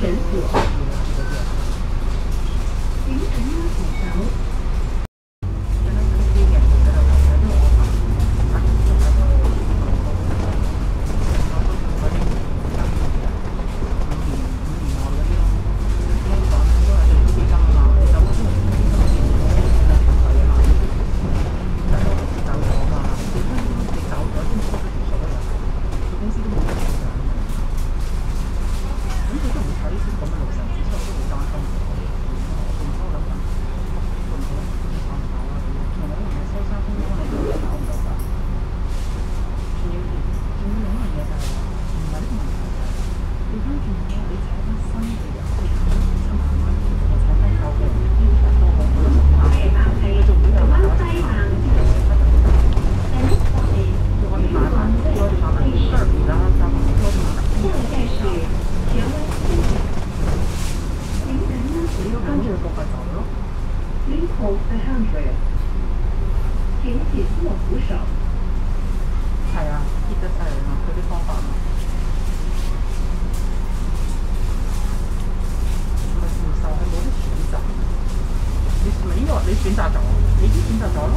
给我。Please hold the handrail. 请紧握扶手。系啊，一得踩人啊，可是方法呢？什么寻找？还没得寻找？你是没有？你选择咗？你已经选择着了？